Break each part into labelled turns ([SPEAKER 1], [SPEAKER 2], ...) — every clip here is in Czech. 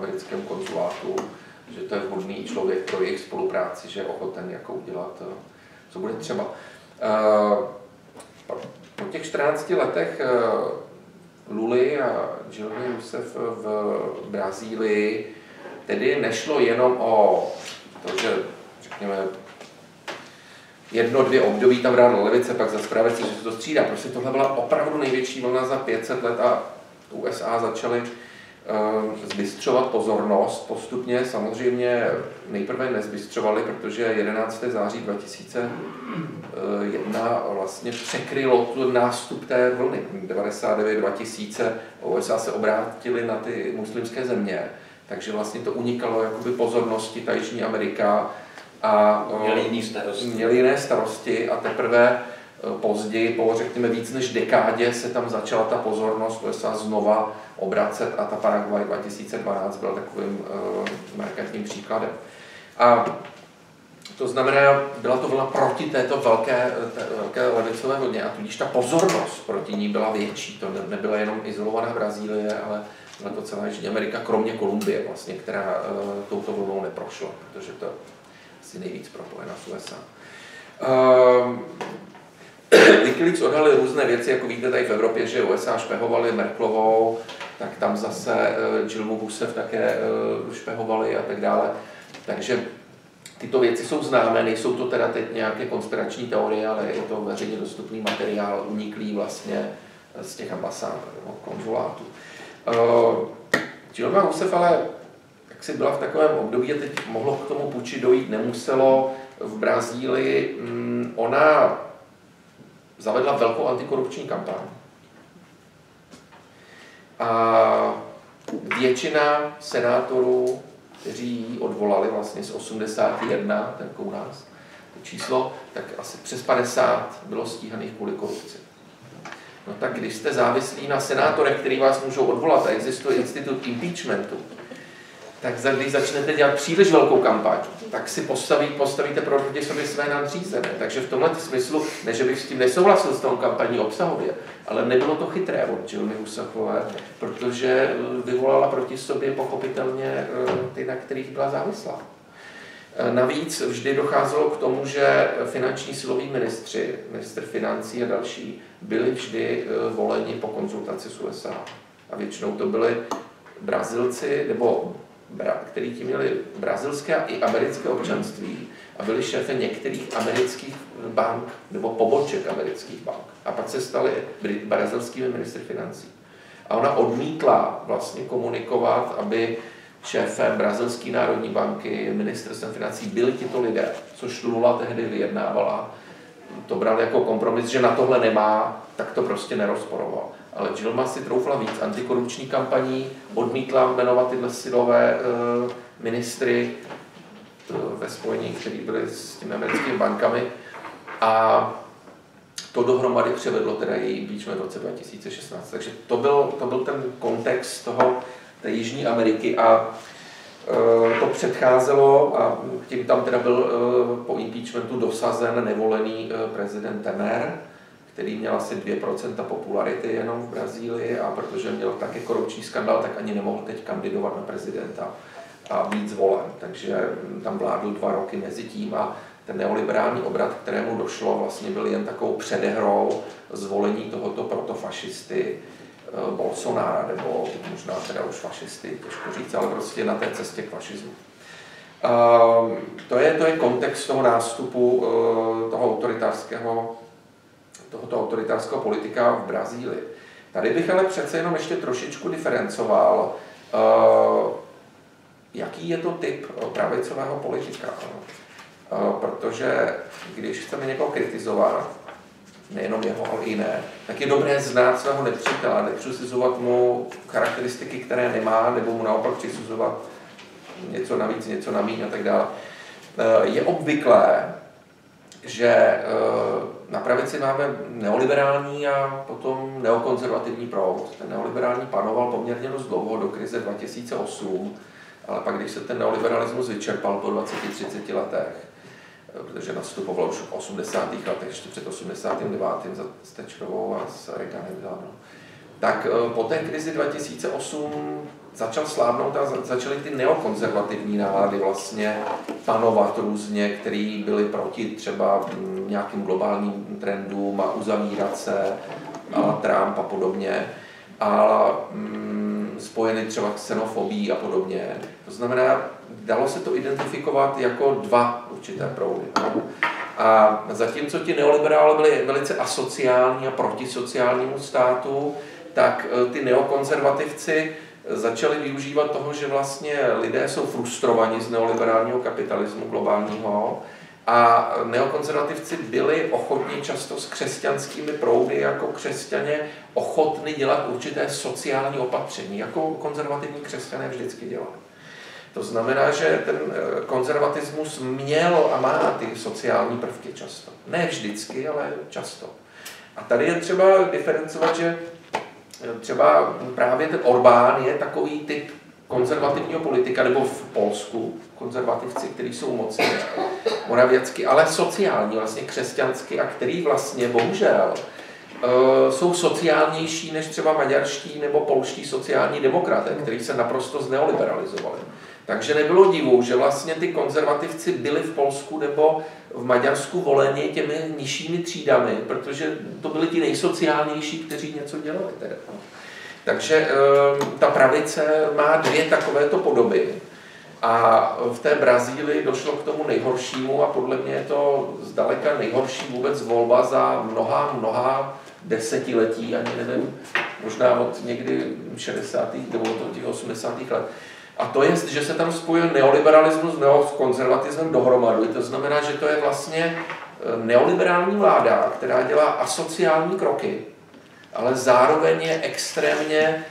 [SPEAKER 1] americkém konzulátu, že to je vhodný člověk pro jejich spolupráci, že je ochoten jako udělat, co bude třeba. Po těch 14 letech Luli a Jilmy Youssef v Brazílii tedy nešlo jenom o to, že řekněme jedno, dvě období tam ráno levice, pak za pravice, že se to střídá. Prostě tohle byla opravdu největší vlna za 500 let a USA začaly zbystřovat pozornost postupně. Samozřejmě nejprve nezbystřovali, protože 11. září 2001 vlastně překrylo tu nástup té vlny. 99-2000 USA se obrátili na ty muslimské země, takže vlastně to unikalo jakoby pozornosti ta Jižní Amerika
[SPEAKER 2] a měli jiné starosti.
[SPEAKER 1] Měli jiné starosti a teprve později, po řekněme víc než dekádě, se tam začala ta pozornost USA znova obracet a ta Paraguay 2012 byl takovým uh, markantním příkladem. A to znamená, byla to vlna proti této velké, té velké levicové hodně a tudíž ta pozornost proti ní byla větší. To ne, nebyla jenom izolovaná Brazílie, ale byla to celá Jižní Amerika, kromě Kolumbie vlastně, která uh, touto vlnou neprošla, protože to asi nejvíc propojena s USA. Um, Wikileaks odhalil různé věci, jako víte tady v Evropě, že USA špehovali Merklovou, tak tam zase uh, Jilmu Husev také uh, špehovali a tak dále. Takže tyto věci jsou známé, nejsou to teda teď nějaké konspirační teorie, ale je to veřejně dostupný materiál, uniklý vlastně z těch ambasád nebo konzulátů. Uh, Jilma Husef ale tak si byla v takovém období a teď mohlo k tomu puči dojít, nemuselo. V Brazílii mm, ona zavedla velkou antikorupční kampaň. A většina senátorů, kteří ji odvolali vlastně z 81, ten u nás, to číslo, tak asi přes 50 bylo stíhaných kvůli korupci. No tak když jste závislí na senátorech, který vás můžou odvolat a existuje institut impeachmentu, tak když začnete dělat příliš velkou kampaň, tak si postaví, postavíte proti sobě své nadřízené. Takže v tomhle smyslu, ne, že bych s tím nesouhlasil s tou kampaní obsahově, ale nebylo to chytré od Jilmy Husakové, protože eh, vyvolala proti sobě pochopitelně eh, ty, na kterých byla závislá. Eh, navíc vždy docházelo k tomu, že finanční siloví ministři, ministr financí a další, byli vždy voleni po konzultaci s USA. A většinou to byli Brazilci nebo který ti měli brazilské i americké občanství a byli šéfy některých amerických bank nebo poboček amerických bank. A pak se stali brazilskými ministry financí. A ona odmítla vlastně komunikovat, aby šéfem Brazilské národní banky, ministerstvem financí byli tito lidé, což Lula tehdy vyjednávala. To bral jako kompromis, že na tohle nemá, tak to prostě nerozporoval ale Gilma si troufla víc. Antikorupční kampaní, odmítla jmenovat tyhle silové uh, ministry uh, ve spojení, kteří byli s těmi americkými bankami. A to dohromady převedlo teda její impeachment v roce 2016. Takže to byl, to byl ten kontext toho, té Jižní Ameriky a uh, to předcházelo a tím tam teda byl uh, po impeachmentu dosazen nevolený uh, prezident Temer, který měl asi 2% popularity jenom v Brazílii a protože měl také korupční skandal, tak ani nemohl teď kandidovat na prezidenta a být zvolen. Takže tam vládl dva roky mezi tím a ten neoliberální obrat, kterému došlo, vlastně byl jen takovou předehrou zvolení tohoto protofašisty eh, Bolsonara, nebo možná teda už fašisty, těžko říct, ale prostě na té cestě k fašismu. Uh, to, je, to je kontext toho nástupu uh, toho autoritářského tohoto autoritářského politika v Brazílii. Tady bych ale přece jenom ještě trošičku diferencoval, uh, jaký je to typ pravicového politika. Uh, protože když chceme někoho kritizovat, nejenom jeho, ale jiné, tak je dobré znát svého nepřítele, nepřisuzovat mu charakteristiky, které nemá, nebo mu naopak přisuzovat něco navíc, něco namíň a tak dále. Uh, je obvyklé, že na pravici máme neoliberální a potom neokonzervativní proud. Ten neoliberální panoval poměrně dost dlouho do krize 2008, ale pak, když se ten neoliberalismus vyčerpal po 20-30 letech, protože nastupoval už v 80. letech, ještě před 89. za Stečkovou a s Reaganem dávno, tak eh, po té krizi 2008 začal slábnout a začaly ty neokonzervativní nálady vlastně panovat různě, které byly proti třeba nějakým globálním trendům a uzavírat se a Trump a podobně a mm, spojeny třeba xenofobí a podobně. To znamená, dalo se to identifikovat jako dva určité proudy. A zatímco ti neoliberále byli velice asociální a proti sociálnímu státu, tak e, ty neokonzervativci začali využívat toho, že vlastně lidé jsou frustrovaní z neoliberálního kapitalismu globálního a neokonzervativci byli ochotní často s křesťanskými proudy jako křesťané ochotni dělat určité sociální opatření, jako konzervativní křesťané vždycky dělali. To znamená, že ten eh, konzervatismus měl a má ty sociální prvky často. Ne vždycky, ale často. A tady je třeba diferencovat, že třeba právě ten Orbán je takový typ konzervativního politika, nebo v Polsku konzervativci, kteří jsou mocní, moravěcky, ale sociální, vlastně křesťanský a který vlastně bohužel eh, jsou sociálnější než třeba maďarští nebo polští sociální demokraté, kteří se naprosto zneoliberalizovali. Takže nebylo divu, že vlastně ty konzervativci byli v Polsku nebo v Maďarsku voleni těmi nižšími třídami, protože to byli ti nejsociálnější, kteří něco dělali. Teda. Takže ehm, ta pravice má dvě takovéto podoby. A v té Brazílii došlo k tomu nejhoršímu a podle mě je to zdaleka nejhorší vůbec volba za mnoha, mnoha desetiletí, ani nevím, možná od někdy 60. nebo od těch 80. let. A to je, že se tam spojil neoliberalismus s konzervatismem dohromady. To znamená, že to je vlastně ehm, neoliberální vláda, která dělá asociální kroky, ale zároveň je extrémně e,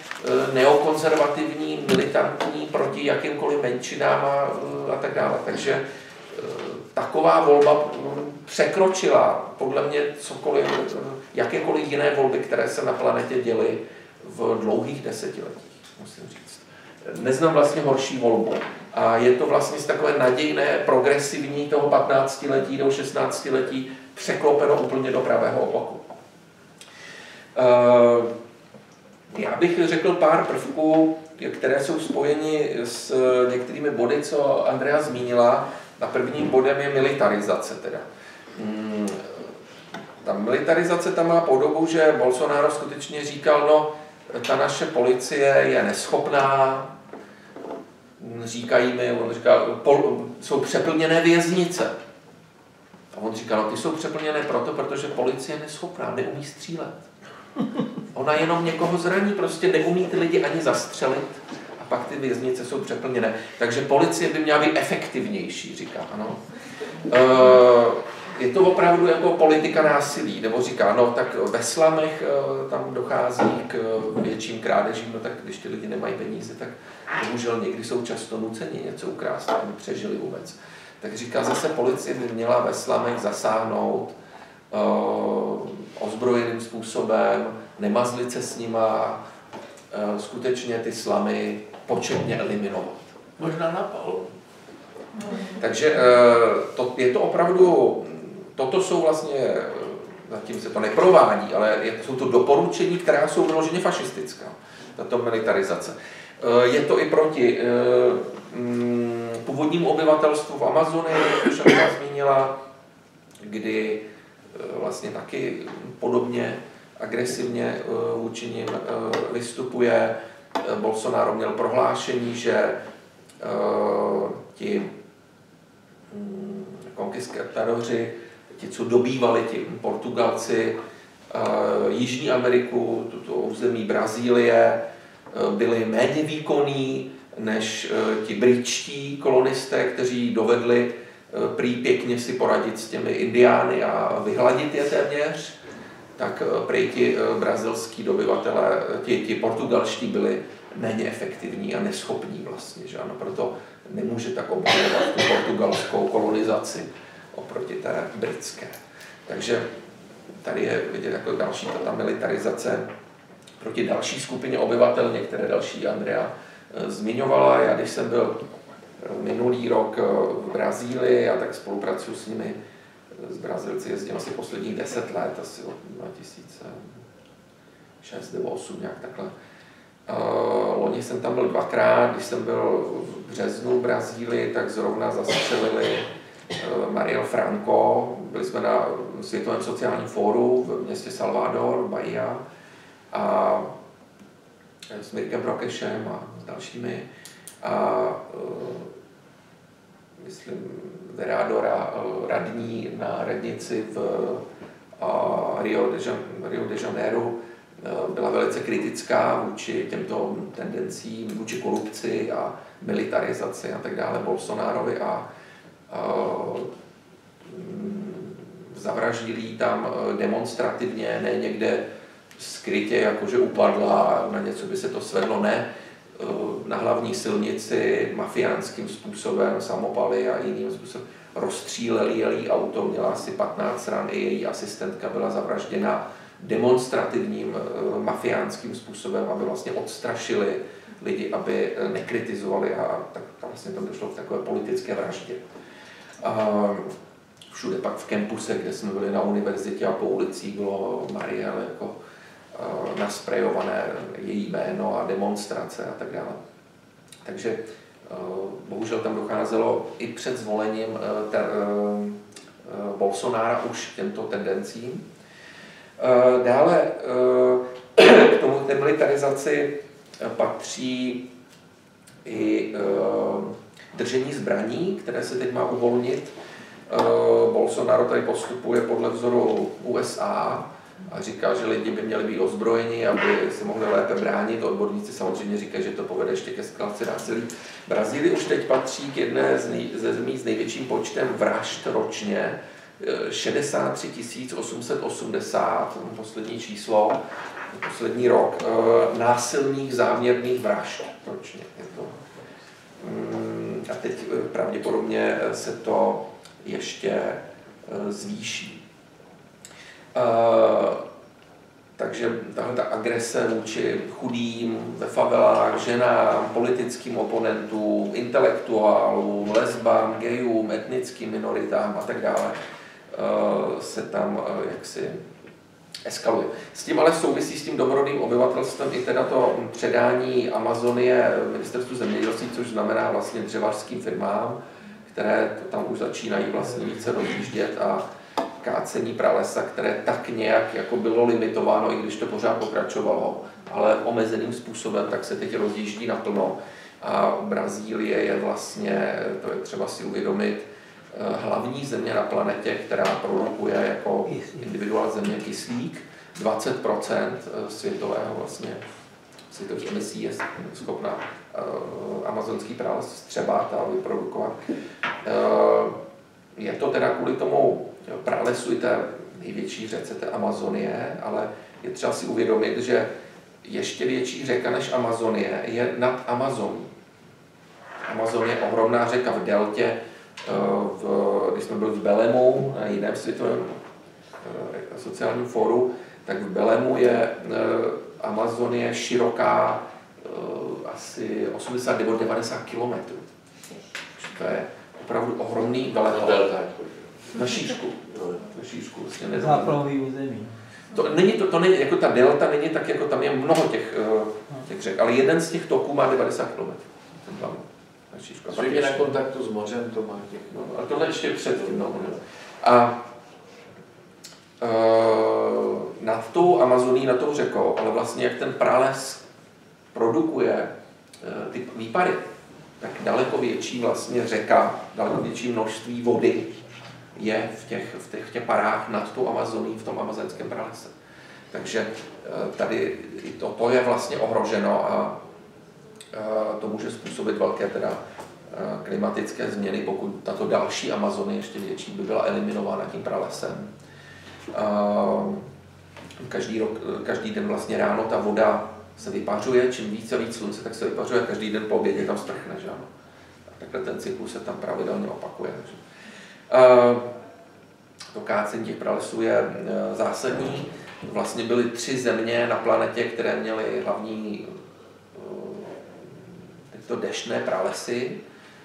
[SPEAKER 1] neokonzervativní, militantní proti jakýmkoliv menšinám a, e, a tak dále. Takže taková volba překročila podle mě cokoliv, jakékoliv jiné volby, které se na planetě děly v dlouhých desetiletích, musím říct. Neznám vlastně horší volbu. A je to vlastně z takové nadějné, progresivní toho 15 letí do 16 letí překlopeno úplně do pravého opaku. Eh, já bych řekl pár prvků, které jsou spojeny s některými body, co Andrea zmínila. Na prvním bodem je militarizace teda. Hmm, ta militarizace tam má podobu, že Bolsonaro skutečně říkal, no, ta naše policie je neschopná, říkají mi, on říká, pol, jsou přeplněné věznice. A on říkal, no, ty jsou přeplněné proto, protože policie je neschopná, neumí střílet. Ona jenom někoho zraní, prostě neumí ty lidi ani zastřelit a pak ty věznice jsou přeplněné. Takže policie by měla být efektivnější, říká, ano. E, je to opravdu jako politika násilí, nebo říká, no tak ve slamech e, tam dochází k větším krádežím, no tak když ty lidi nemají peníze, tak bohužel někdy jsou často nuceni něco ukrást, aby přežili vůbec. Tak říká, zase policie by měla ve slamech zasáhnout, Eh, ozbrojeným způsobem, nemazlit se s nima, eh, skutečně ty slamy početně eliminovat.
[SPEAKER 3] Možná napal.
[SPEAKER 1] Takže eh, to, je to opravdu, toto jsou vlastně, zatím se to neprovádí, ale jsou to doporučení, která jsou vyloženě fašistická, tato militarizace. Je to i proti mm, původnímu obyvatelstvu v Amazonii, jak už jsem zmínila, kdy Eh, vlastně taky podobně agresivně eh, vůči nim eh, vystupuje. Bolsonaro měl prohlášení, že ti konkistadoři, hm, ti, co dobývali ti Portugalci, Jižní Ameriku, tuto území Brazílie, byli méně výkonní než ti britští kolonisté, kteří dovedli Eh, prý pěkně si poradit s těmi indiány a vyhladit je téměř, tak eh, prý ti eh, brazilský dobyvatele, ti, ti portugalští byli méně efektivní a neschopní vlastně, že ano, proto nemůže tak obhajovat tu portugalskou kolonizaci oproti té britské. Takže tady je vidět jako další ta militarizace proti další skupině obyvatel, některé další Andrea zmiňovala. Já když jsem byl minulý rok eh, v Brazílii a tak spolupracuju s nimi. S Brazilci jezdím asi posledních deset let, asi od 2006 nebo 8 nějak takhle. Loni jsem tam byl dvakrát, když jsem byl v březnu v Brazílii, tak zrovna zastřelili Mariel Franco. Byli jsme na Světovém sociálním fóru v městě Salvador, Bahia. A s Mirkem Brokešem a s dalšími. A myslím, Veradora, radní na radnici v Rio de, Rio de Janeiro byla velice kritická vůči těmto tendencím, vůči korupci a militarizaci a tak dále Bolsonarovi a, a zavraždili tam demonstrativně, ne někde skrytě, jakože upadla a na něco by se to svedlo, ne, na hlavní silnici mafiánským způsobem, samopaly a jiným způsobem rozstříleli její auto, měla asi 15 ran, i její asistentka byla zavražděna demonstrativním mafiánským způsobem, aby vlastně odstrašili lidi, aby nekritizovali a tak vlastně tam došlo k takové politické vraždě. A všude pak v kampuse, kde jsme byli na univerzitě a po ulicích bylo Marielle jako nasprejované její jméno a demonstrace a tak dále. Takže bohužel tam docházelo i před zvolením ter, Bolsonára už k těmto tendencím. Dále k tomu té militarizaci patří i držení zbraní, které se teď má uvolnit. Bolsonaro tady postupuje podle vzoru USA, a říká, že lidi by měli být ozbrojeni, aby se mohli lépe bránit. Odborníci samozřejmě říkají, že to povede ještě ke skladce násilí. Brazílie už teď patří k jedné ze zemí s největším počtem vražd ročně. 63 880, poslední číslo, poslední rok, eh, násilných záměrných vražd ročně. Je to. Mm, a teď eh, pravděpodobně se to ještě eh, zvýší. Takže tahle ta agrese vůči chudým ve favelách, ženám, politickým oponentům, intelektuálům, lesbám, gejům, etnickým minoritám a tak dále se tam jaksi eskaluje. S tím ale souvisí s tím domorodým obyvatelstvem i teda to předání Amazonie ministerstvu zemědělství, což znamená vlastně dřevařským firmám, které tam už začínají vlastně více rozjíždět a kácení pralesa, které tak nějak jako bylo limitováno, i když to pořád pokračovalo, ale omezeným způsobem, tak se teď rozjíždí naplno. A Brazílie je vlastně, to je třeba si uvědomit, hlavní země na planetě, která produkuje jako individuál země kyslík. 20% eh, světového vlastně světových emisí je schopna uh, amazonský prales vstřebat a vyprodukovat. Je to teda kvůli tomu pralesu i té největší řece, té Amazonie, ale je třeba si uvědomit, že ještě větší řeka než Amazonie je nad Amazoní. Amazon je ohromná řeka v deltě, eh, v, když jsme byli v Belemu na jiném světovém eh, sociálním fóru, tak v Belemu je eh, Amazonie široká asi 80 nebo 90 kilometrů. To je opravdu ohromný veletel. Na šířku. Na šířku vlastně
[SPEAKER 3] Záplavový území.
[SPEAKER 1] To, není, to, to není, jako ta delta není tak, jako tam je mnoho těch, uh, těch řek, ale jeden z těch toků má 90 km. Ten tam
[SPEAKER 2] šířku. Zřejmě na kontaktu s mořem to má těch.
[SPEAKER 1] No, a tohle ještě předtím. No, no. A uh, nad tou Amazoní, nad tou řekou, ale vlastně jak ten prales produkuje uh, ty výpary, tak daleko větší vlastně řeka, daleko větší množství vody je v těch, v těch, v těch parách nad tou Amazoní, v tom amazonském pralese. Takže eh, tady to, to je vlastně ohroženo a to může způsobit velké teda eh, klimatické změny, pokud tato další Amazony, ještě větší, by byla eliminována tím pralesem. Každý, rok, každý den vlastně ráno ta voda se vypařuje, čím více víc slunce, tak se vypařuje, každý den po obědě tam strchne, že ano. A takhle ten cyklus se tam pravidelně opakuje. Takže. To kácení těch pralesů je zásadní. Vlastně byly tři země na planetě, které měly hlavní tyto dešné pralesy.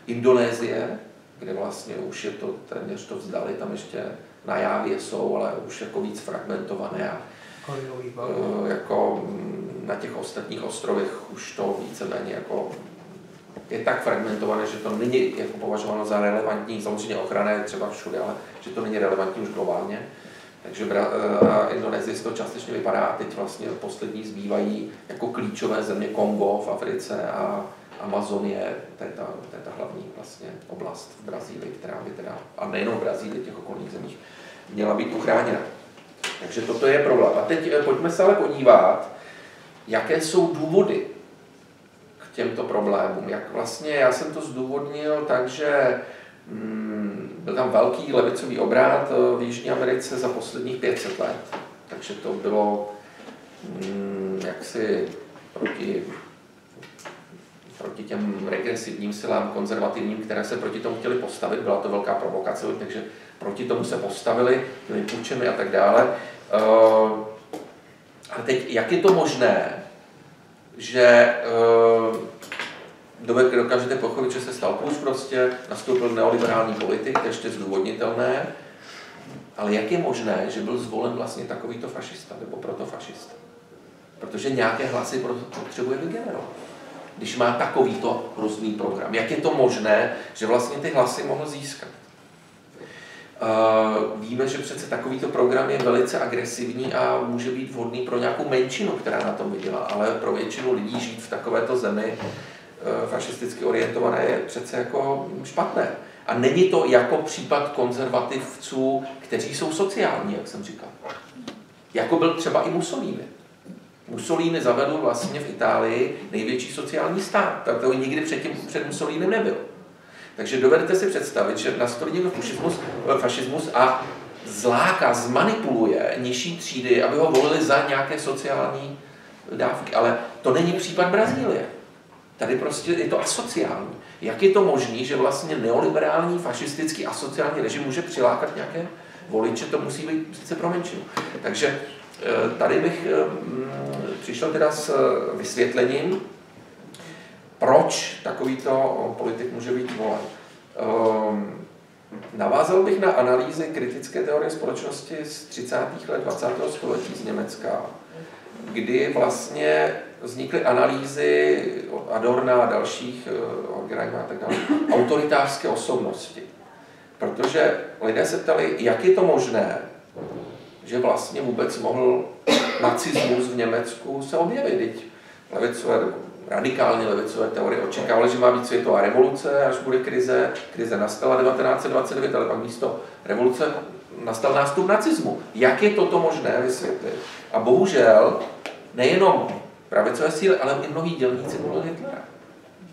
[SPEAKER 1] Indonésie, kde vlastně už je to téměř to vzdali, tam ještě na Jávě jsou, ale už jako víc fragmentované. A uh, jako mm, na těch ostatních ostrovech už to víceméně jako je tak fragmentované, že to není jako považováno za relevantní, samozřejmě ochrana je třeba všude, ale že to není relevantní už globálně. Takže a Indonésie to částečně vypadá a teď vlastně poslední zbývají jako klíčové země Kongo v Africe a Amazonie, to je ta, to je ta hlavní vlastně oblast v Brazílii, která by teda, a nejenom v Brazílii, těch okolních zemích, měla být uchráněna. Takže toto je problém. A teď eh, pojďme se ale podívat, jaké jsou důvody k těmto problémům. Jak vlastně, já jsem to zdůvodnil tak, že mm, byl tam velký levicový obrát eh, v Jižní Americe za posledních 500 let. Takže to bylo mm, jaksi proti proti těm regresivním silám konzervativním, které se proti tomu chtěli postavit. Byla to velká provokace, takže proti tomu se postavili, byli půjčemi a tak dále. Uh, a teď, jak je to možné, že uh, dokážete pochopit, že se stal půjč prostě, nastoupil neoliberální politik, to je ještě zdůvodnitelné, ale jak je možné, že byl zvolen vlastně takovýto fašista nebo protofašista? Protože nějaké hlasy potřebuje vygenerovat když má takovýto různý program? Jak je to možné, že vlastně ty hlasy mohl získat? Uh, víme, že přece takovýto program je velice agresivní a může být vhodný pro nějakou menšinu, která na tom vydělá, ale pro většinu lidí žít v takovéto zemi uh, fašisticky orientované je přece jako špatné. A není to jako případ konzervativců, kteří jsou sociální, jak jsem říkal. Jako byl třeba i Mussolini. Mussolini zavedl vlastně v Itálii největší sociální stát. Tak to nikdy předtím před Mussolinem nebyl. Takže dovedete si představit, že nastolí někdo fašismus, fašismus a zláka, zmanipuluje nižší třídy, aby ho volili za nějaké sociální dávky. Ale to není případ Brazílie. Tady prostě je to asociální. Jak je to možné, že vlastně neoliberální, fašistický, asociální režim může přilákat nějaké voliče, to musí být sice pro menšinu. Takže Eh, tady bych eh, mm, přišel teda s eh, vysvětlením, proč takovýto politik může být volen. Navázal bych na analýzy kritické teorie společnosti z 30. let 20. století z Německa, kdy vlastně vznikly analýzy od Adorna a dalších, Orgenheima a tak dále, autoritářské osobnosti. Protože lidé se ptali, jak je to možné, že vlastně vůbec mohl nacismus v Německu se objevit. Teď levicové, radikálně levicové teorie očekávali, že má být světová revoluce, až bude krize. Krize nastala 1929, ale pak místo revoluce nastal nástup nacismu. Jak je toto možné vysvětlit? A bohužel nejenom pravicové síly, ale i mnohí dělníci podle Hitlera.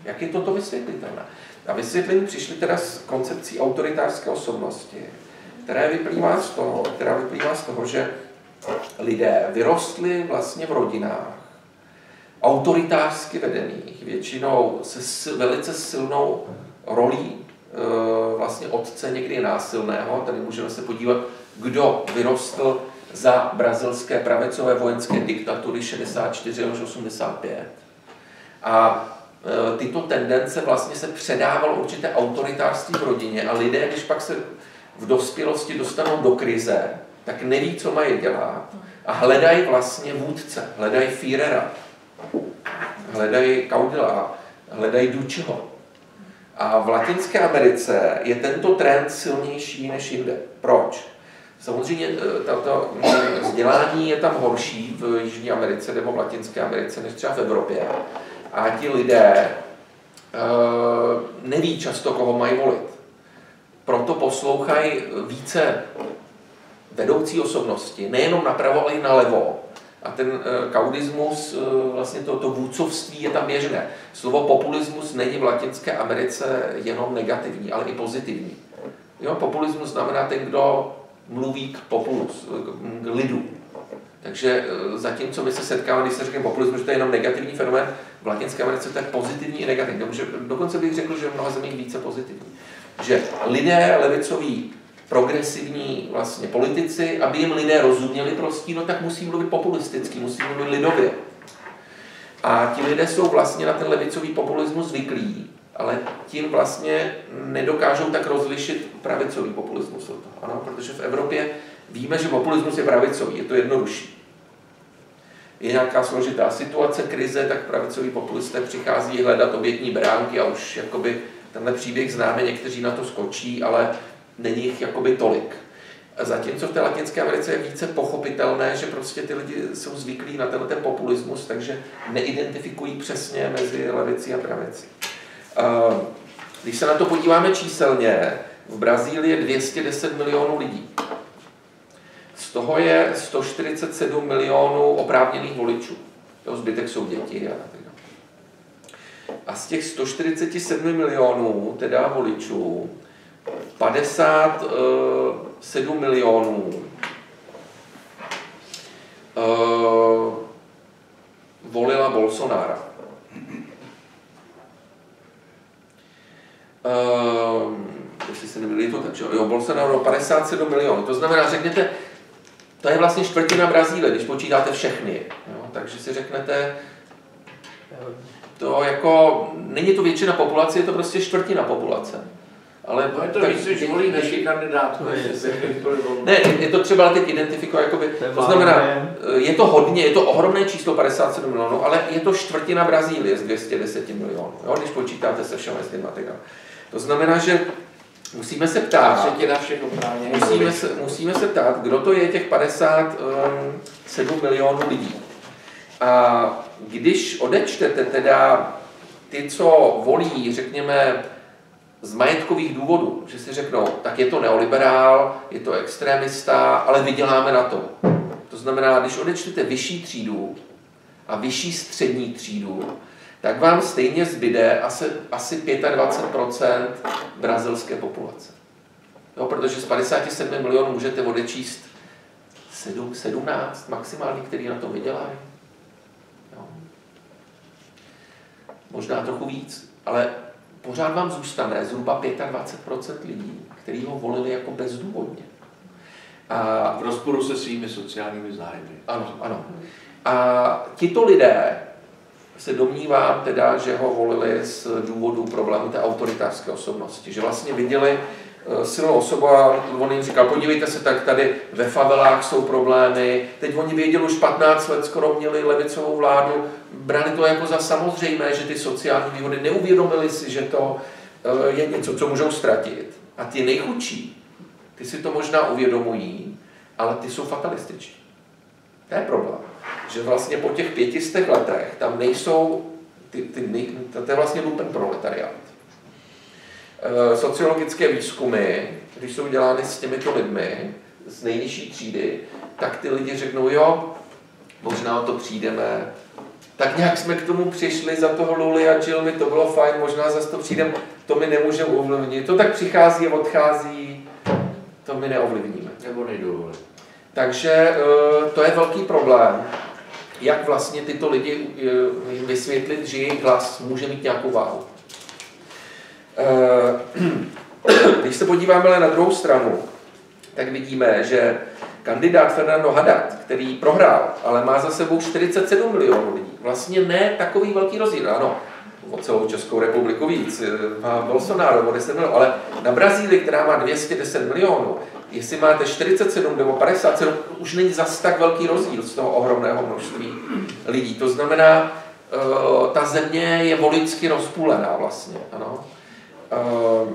[SPEAKER 1] Jak je toto vysvětlitelné? A vysvětlení přišli teda s koncepcí autoritářské osobnosti, které vyplývá z toho, která vyplývá z toho, že lidé vyrostli vlastně v rodinách, autoritářsky vedených, většinou se velice silnou rolí e, vlastně otce někdy násilného. Tady můžeme se podívat, kdo vyrostl za brazilské pravicové vojenské diktatury 64 až 85. A e, tyto tendence vlastně se předávalo určité autoritářství v rodině a lidé, když pak se v dospělosti dostanou do krize, tak neví, co mají dělat a hledají vlastně vůdce, hledají Führera, hledají Kaudila, hledají Dučeho. A v Latinské Americe je tento trend silnější než jinde. Proč? Samozřejmě e, tato vzdělání je tam horší v Jižní Americe nebo v Latinské Americe než třeba v Evropě. A ti lidé uh, neví často, koho mají volit poslouchají více vedoucí osobnosti, nejenom napravo, ale i nalevo. A ten eh, kaudismus, eh, vlastně to, to vůdcovství je tam běžné. Slovo populismus není v Latinské Americe jenom negativní, ale i pozitivní. Jo, populismus znamená ten, kdo mluví k populus, k lidu. Takže eh, zatímco my se setkáváme, když se řekne populismus, že to je jenom negativní fenomén, v Latinské Americe to je pozitivní i negativní. Dokonce bych řekl, že v mnoha zemích více pozitivní že lidé levicoví progresivní vlastně politici, aby jim lidé rozuměli prostí, no tak musí mluvit populisticky, musí mluvit lidově. A ti lidé jsou vlastně na ten levicový populismus zvyklí, ale tím vlastně nedokážou tak rozlišit pravicový populismus od toho. Ano, protože v Evropě víme, že populismus je pravicový, je to jednodušší. je nějaká složitá situace, krize, tak pravicoví populisté přichází hledat obětní bránky a už jakoby tenhle příběh známe, někteří na to skočí, ale není jich jakoby tolik. Zatímco v té Latinské Americe je více pochopitelné, že prostě ty lidi jsou zvyklí na tenhle ten populismus, takže neidentifikují přesně mezi levicí a pravicí. Když se na to podíváme číselně, v Brazílii je 210 milionů lidí. Z toho je 147 milionů oprávněných voličů. Jo, zbytek jsou děti a tak A z těch 147 milionů, teda voličů, 57 milionů uh, volila Bolsonára. Uh, jestli se nemýlí, to tak, jo, Bolsonaro 57 milionů. To znamená, řekněte, to je vlastně čtvrtina Brazílie, když počítáte všechny. Jo? Takže si řeknete, to jako, není to většina populace, je to prostě čtvrtina populace.
[SPEAKER 2] Ale no je to tak, víc, když volí naši kandidátů.
[SPEAKER 1] Ne, je to třeba teď identifikovat, jakoby, to znamená, je to hodně, je to ohromné číslo 57 milionů, ale je to čtvrtina Brazílie z 210 milionů, jo, když počítáte se všem a tak To znamená, že musíme se ptát, musíme se, musíme se ptát, kdo to je těch 57 milionů lidí. A když odečtete teda ty, co volí, řekněme, z majetkových důvodů, že si řeknou, tak je to neoliberál, je to extremista, ale vyděláme na to. To znamená, když odečtete vyšší třídu a vyšší střední třídu, tak vám stejně zbyde asi, asi 25% brazilské populace. Jo, protože z 57 milionů můžete odečíst 7, 17 maximálně, který na to vydělají. Jo. Možná trochu víc, ale pořád vám zůstane zhruba 25% lidí, kteří ho volili jako bezdůvodně.
[SPEAKER 2] A v rozporu se svými sociálními zájmy.
[SPEAKER 1] Ano, ano. A tito lidé se domnívám teda, že ho volili z důvodu problému té autoritářské osobnosti. Že vlastně viděli eh, silnou osobu a on jim říkal, podívejte se, tak tady ve favelách jsou problémy. Teď oni věděli už 15 let, skoro měli levicovou vládu, brali to jako za samozřejmé, že ty sociální výhody neuvědomili si, že to eh, je něco, co můžou ztratit. A ty nejchudší, ty si to možná uvědomují, ale ty jsou fatalističtí. To je problém že vlastně po těch pětistech letech tam nejsou, ty, ty, to je vlastně lupen proletariát. E, sociologické výzkumy, když jsou dělány s těmito lidmi z nejnižší třídy, tak ty lidi řeknou, jo, možná o to přijdeme, tak nějak jsme k tomu přišli za toho Luli a Jill, to bylo fajn, možná zase to přijdeme, to my nemůžeme ovlivnit. To tak přichází a odchází, to my neovlivníme.
[SPEAKER 2] Nebo nejdu.
[SPEAKER 1] Takže e, to je velký problém jak vlastně tyto lidi eh, vysvětlit, že jejich hlas může mít nějakou váhu. Eh, když se podíváme na druhou stranu, tak vidíme, že kandidát Fernando Haddad, který prohrál, ale má za sebou 47 milionů lidí, vlastně ne takový velký rozdíl. Ano, o celou Českou republiku víc, eh, má Bolsonaro o 10 milionů, ale na Brazílii, která má 210 milionů, jestli máte 47 nebo 57, už není zas tak velký rozdíl z toho ohromného množství lidí. To znamená, eh, ta země je voličsky rozpůlená vlastně. Ano. Eh,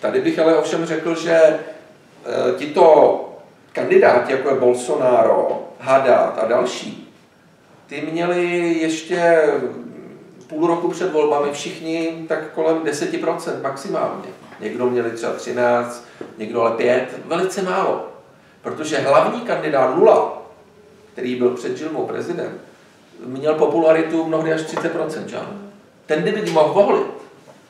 [SPEAKER 1] tady bych ale ovšem řekl, že eh, tito kandidáti, jako je Bolsonaro, Haddad a další, ty měli ještě půl roku před volbami všichni tak kolem 10% maximálně. Někdo měli třeba 13, někdo ale 5, velice málo. Protože hlavní kandidát Lula, který byl před Žilmou prezident, měl popularitu mnohdy až 30%, že? Ten, kdyby mohl volit,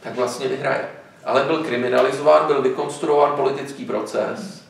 [SPEAKER 1] tak vlastně vyhraje. Ale byl kriminalizován, byl vykonstruován politický proces